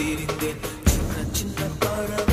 தெரிந்தேன் சின்ன சின்ன பறவை